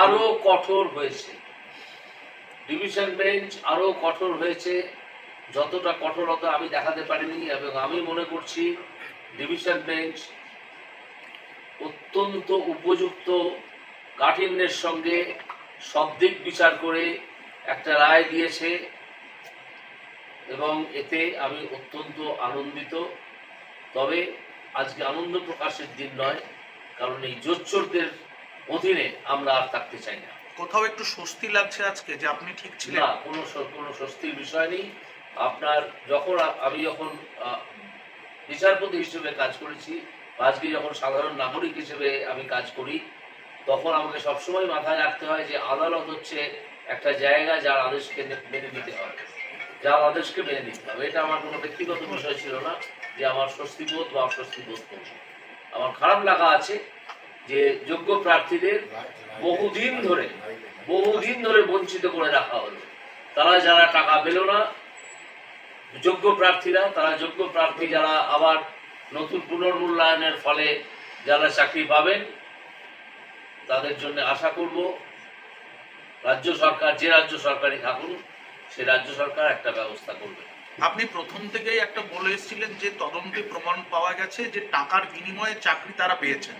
আরও কঠোর হয়েছে। ডিভিশন বেঞ্চ আরও কঠোর হয়েছে। যতটা কঠোরতা আমি দেখাতে পারিনি এবং আমি মনে করছি ডিভিশন বেঞ্চ অত্যন্ত উপযুক্ত কাঠিন্যের সঙ্গে সব দিক বিচার করে একটা রায় দিয়েছে এবং এতে আমি অত্যন্ত আনন্দিত। তবে আজকে আনন্দ প্রকাশের দিন নয়, কারণ এই জোচ্চোরদের অধীনে আমরা আর থাকতে চাই না। কোথাও একটু স্বস্তি লাগছে আজকে যে আপনি ঠিক ছিলেন? না কোনো কোনো স্বস্তির বিষয় নেই। আপনার যখন আমি যখন বিচারপতি হিসেবে কাজ করেছি আজকে যখন সাধারণ নাগরিক হিসেবে আমি কাজ করি তখন আমাকে সবসময় মাথায় রাখতে হয় যে আদালত হচ্ছে একটা জায়গা যার আদেশকে মেনে নিতে হবে। যার আদেশকে মেনে নিতে হবে। এটা আমার কোনো ব্যক্তিগত বিষয় ছিল না যে আমার স্বস্তিবোধ বা অস্বস্তি বোধ করব। আমার খারাপ লাগা আছে যে যোগ্য প্রার্থীদের বহুদিন ধরে বহুদিন ধরে বঞ্চিত করে রাখা হলো। তারা যারা টাকা পেল না, যোগ্য প্রার্থীরা, তারা যোগ্য প্রার্থী যারা আবার নতুন পুনর্মূল্যায়নের ফলে যারা চাকরি পাবেন, তাদের জন্য আশা করব রাজ্য সরকার, যে রাজ্য সরকারই থাকুন, সে রাজ্য সরকার একটা ব্যবস্থা করবে। আপনি প্রথম থেকেই একটা বলে এসেছিলেন যে তদন্তে প্রমাণ পাওয়া গেছে যে টাকার বিনিময়ে চাকরি তারা পেয়েছেন।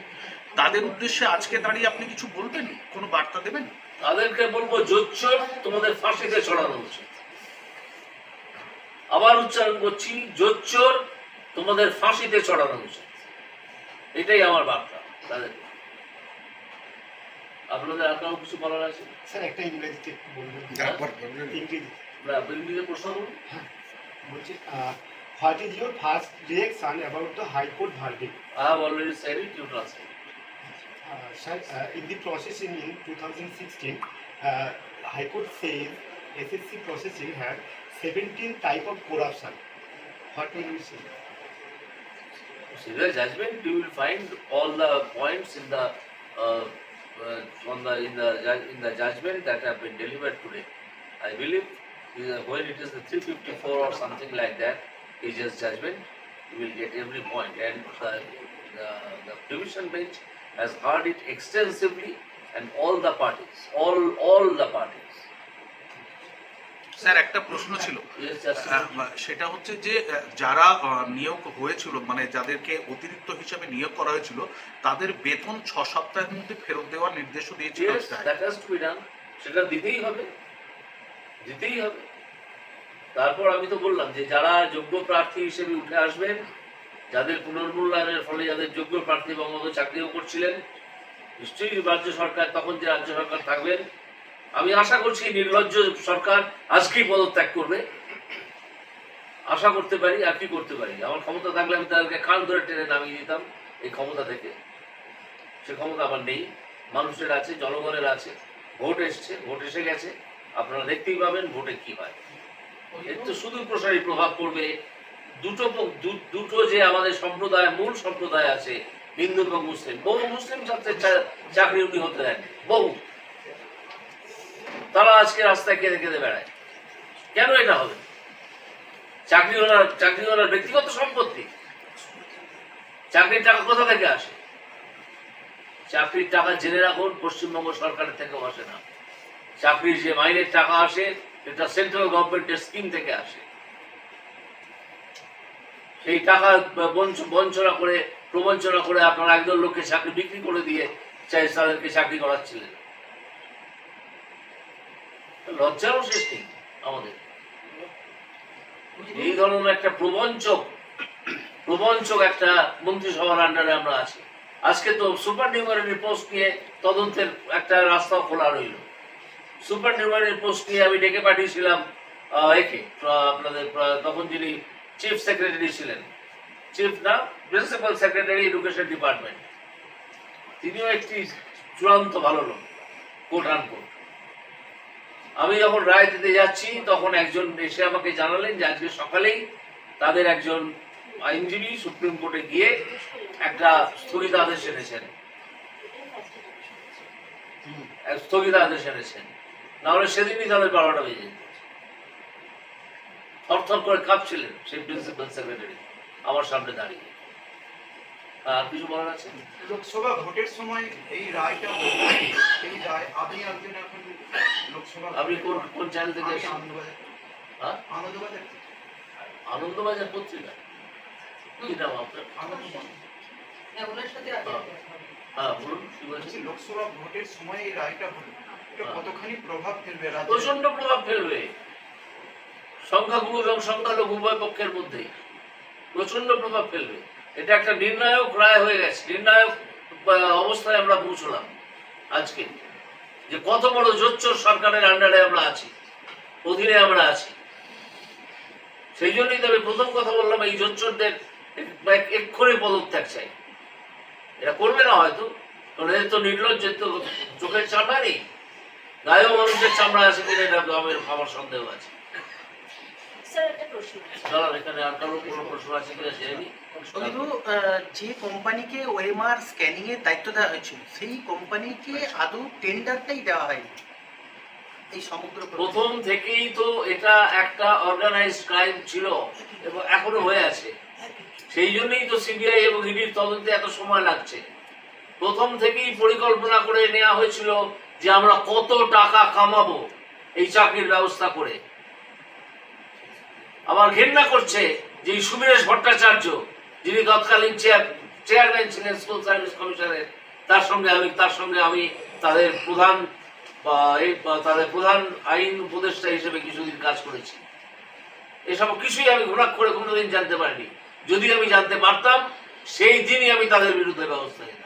তাদের উদ্দেশ্যে আজকে দাঁড়িয়ে আপনি কিছু বলবেন? কোনো বার্তা দেবেন? তাদেরকে বলব জোচ্চোর তোমাদের ফাঁসিতে চড়ানো উচিত। আবার উচ্চারণ করছি জোচ্চোর তোমাদের ফাঁসিতে চড়ানো উচিত। এটাই আমার বার্তা তাদের। আপনাদের আর কারও কিছু বলার আছে? স্যার একটা ইংরেজিতে একটু বলবেন। বলবেন। ইংরেজি। না প্রশ্ন করুন বলছি what is your first reaction about the high court verdict? I have already said it, you translate. Uh, uh, in the processing in 2016, uh, High Court says SSC processing had 17 type of corruption. What will you say? Civil judgment, you will find all the points in the, uh, uh, on the, in the, in the judgment that have been delivered today. I believe when it is the three fifty-four or something like that, is just judgment, you will get every. And the, the, the bench has heard it extensively and all the parties, all, all the parties. Sir একটা প্রশ্ন ছিল। সেটা হচ্ছে যে যারা নিয়োগ হয়েছিল মানে যাদেরকে অতিরিক্ত হিসাবে নিয়োগ করা হয়েছিল তাদের বেতন ছ সপ্তাহের মধ্যে ফেরত দেওয়ার নির্দেশ দিয়েছিল. সেটা দিতেই হবে। দিতেই হবে। তারপর আমি তো বললাম যে যারা যোগ্য প্রার্থী হিসেবে উঠে আসবেন যাদের পুনর্মূল্যায়নের ফলে যাদের যোগ্য প্রার্থী বঙ্গবন্ধু চাকরিও করছিলেন, নিশ্চয়ই রাজ্য সরকার, তখন যে রাজ্য সরকার থাকবেন, আমি আশা করছি নির্লজ্জ সরকার আজকেই পদত্যাগ করবে। আশা করতে পারি, আর কি করতে পারি? আমার ক্ষমতা থাকলে আমি তাদেরকে কান ধরে টেনে নামিয়ে দিতাম এই ক্ষমতা থেকে। সে ক্ষমতা আমার নেই। মানুষের আছে, জনগণের আছে। ভোট এসছে, ভোট এসে গেছে। আপনারা দেখতেই পাবেন ভোটে কি হয়। এর তো শুধু প্রসারী প্রভাব পড়বে। দুটো দুটো যে আমাদের সম্প্রদায়, মূল সম্প্রদায় আছে হিন্দু এবং মুসলিম, বহু মুসলিম ছাত্রের চাকরি উনি হতে দেন, বহু। তারা আজকে রাস্তায় কেঁদে কেঁদে বেড়ায়। কেন এটা হবে? চাকরি ওনার চাকরি ওনার ব্যক্তিগত সম্পত্তি। চাকরির টাকা কোথা থেকে আসে? চাকরির টাকা জেনে রাখুন, পশ্চিমবঙ্গ সরকারের থেকেও আসে না। চাকরির যে মাইনের টাকা আসে এটা সেন্ট্রাল গভর্নমেন্টের স্কিম থেকে আসে। সেই টাকা বঞ্চনা করে, প্রবঞ্চনা করে আপনারা একদল লোককে চাকরি বিক্রি করে দিয়ে চাই তাদেরকে চাকরি করাচ্ছিলেন। লজ্জারও শেষ নেই আমাদের। এই ধরনের একটা প্রবঞ্চক প্রবঞ্চক একটা মন্ত্রিসভার আন্ডারে আমরা আছি। আজকে তো সুপার নিউমারি পোস্ট নিয়ে তদন্তের একটা রাস্তা খোলা রইল। সুপার নিউমারি পোস্ট নিয়ে আমি ডেকে পাঠিয়েছিলাম একে আপনাদের তখন যিনি চিফ সেক্রেটারি ছিলেন। চিফ না প্রিন্সিপাল সেক্রেটারি এডুকেশন ডিপার্টমেন্ট তিনিও একটি চূড়ান্ত ভালো লোক কোট আন কোট আমি যখন রায় দিতে যাচ্ছি, তখন একজন এসে আমাকে জানালেন যে আজকে সকালেই তাদের একজন আইনজীবী সুপ্রিম কোর্টে গিয়ে একটা স্থগিতাদেশ এনেছেন। এক স্থগিতাদেশ এনেছেন। নাহলে সেদিনই তাদের বারোটা বেজে। থরথর করে কাঁপছিলেন সেই প্রিন্সিপাল সেক্রেটারি আমার সামনে দাঁড়িয়ে। আর কিছু বলার আছে? লোকসভা ভোটের সময় এই রায়টা হলো, এই রায় আপনি কোন কোন চ্যানেল থেকে আনন্দবাজার। হ্যাঁ? আনন্দবাজার আনন্দবাজার পত্রিকা? কি নাম আপনার? হ্যাঁ বলুন কি বলছি লোকসভা ভোটের সময় এই রায়টা হলো। হ্যাঁ। কতখানি প্রভাব ফেলবে প্রচণ্ড প্রভাব ফেলবে। সংখ্যাগুরু এবং সংখ্যালঘু উভয় পক্ষের মধ্যে প্রচণ্ড প্রভাব ফেলবে। এটা একটা নির্ণায়ক রায় হয়ে গেছে। নির্ণায়ক অবস্থায় আমরা পৌঁছলাম আজকে। যে কত বড় জোচ্চর সরকারের আন্ডারে আমরা আছি, অধীনে আমরা আছি। সেই জন্যই তো আমি প্রথম কথা বললাম, এই জোচ্চরদের এক- এক্ষুনি পদত্যাগ চাই। এটা করবে না হয়তো, কারণ এদের তো নির্লজ্জ তো চোখের চামড়া নেই। গায়েও মানুষের চামড়া আছে কিনা এটা আমার সন্দেহ আছে। স্যার একটা প্রশ্ন দাঁড়ান এখানে আর কারও কোনো প্রশ্ন আছে কিনা জেনে নিই। কিন্তু যে কোম্পানিকে ওএমআর স্ক্যানিং এর দায়িত্ব দেওয়া হয়েছিল সেই কোম্পানিকে আদৌ টেন্ডারটাই দেওয়া হয়নি? এই সমগ্র প্রথম থেকেই তো এটা একটা অর্গানাইজড ক্রাইম ছিল এবং এখনও হয়ে আছে। সেই জন্যই তো সিবিআই এবং ইডির তদন্তে এত সময় লাগছে। প্রথম থেকেই পরিকল্পনা করে নেওয়া হয়েছিল যে আমরা কত টাকা কামাবো এই চাকরির ব্যবস্থা করে। আমার ঘেন্না করছে যে সুবীরেশ ভট্টাচার্য, যিনি তৎকালীন চেয়ার চেয়ারম্যান ছিলেন স্কুল সার্ভিস কমিশনের তার সঙ্গে আমি, তার সঙ্গে আমি তাদের প্রধান তাদের প্রধান আইন উপদেষ্টা হিসেবে কিছুদিন কাজ করেছি। এসব কিছুই আমি ঘোরাক করে কোনোদিন জানতে পারিনি। যদি আমি জানতে পারতাম, সেই দিনই আমি তাদের বিরুদ্ধে ব্যবস্থা নিতাম।